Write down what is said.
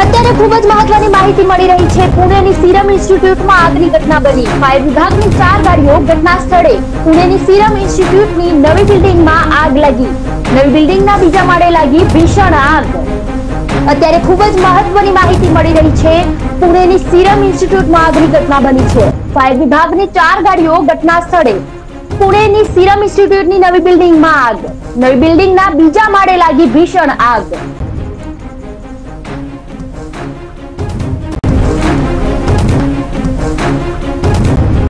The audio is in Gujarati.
અત્યારે ખૂબ જ મહત્વની માહિતી મળી રહી છે. પુણેની સિરમ ઇન્સ્ટિટ્યૂટમાં આગની ઘટના બની. ફાયર વિભાગની ચાર ગાડીઓ ઘટના સ્થળે. પુણેની સિરમ ઇન્સ્ટિટ્યૂટની નવી બિલ્ડિંગમાં આગ લાગી. નવી બિલ્ડિંગના બીજા માળે લાગી ભીષણ આગ. અત્યારે ખૂબ જ મહત્વની માહિતી મળી રહી છે. પુણેની સિરમ ઇન્સ્ટિટ્યૂટમાં આગની ઘટના બની છે. ફાયર વિભાગની ચાર ગાડીઓ ઘટના સ્થળે. પુણેની સિરમ ઇન્સ્ટિટ્યૂટની નવી બિલ્ડિંગમાં આગ. નવી બિલ્ડિંગના બીજા માળે લાગી ભીષણ આગ.